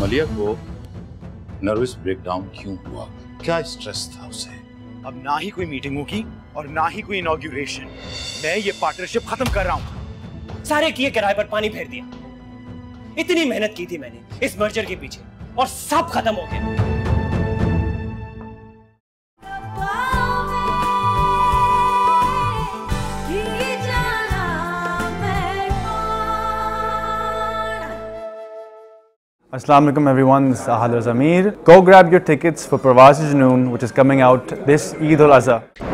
मलिया को nervous breakdown क्यों हुआ? क्या स्ट्रेस था उसे? अब ना ही कोई मीटिंग होगी और ना ही कोई इनॉग्रेशन मैं ये पार्टनरशिप खत्म कर रहा हूँ। सारे किए किराए पर पानी फेर दिया। इतनी मेहनत की थी मैंने इस मर्जर के पीछे और सब खत्म हो गया। Assalamu alaikum everyone, this is Ahal Zamir. Go grab your tickets for Pravaz Junoon which is coming out this Eid al-Azha.